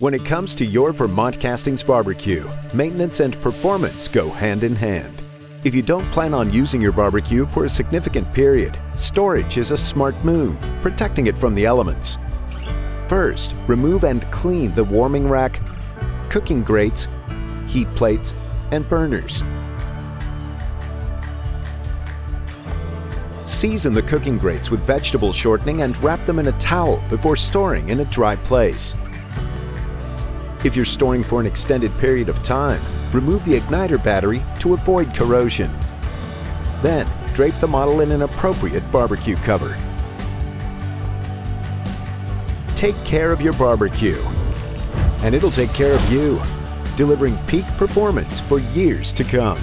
When it comes to your Vermont Castings barbecue, maintenance and performance go hand in hand. If you don't plan on using your barbecue for a significant period, storage is a smart move, protecting it from the elements. First, remove and clean the warming rack, cooking grates, heat plates, and burners. Season the cooking grates with vegetable shortening and wrap them in a towel before storing in a dry place. If you're storing for an extended period of time, remove the igniter battery to avoid corrosion. Then, drape the model in an appropriate barbecue cover. Take care of your barbecue, and it'll take care of you, delivering peak performance for years to come.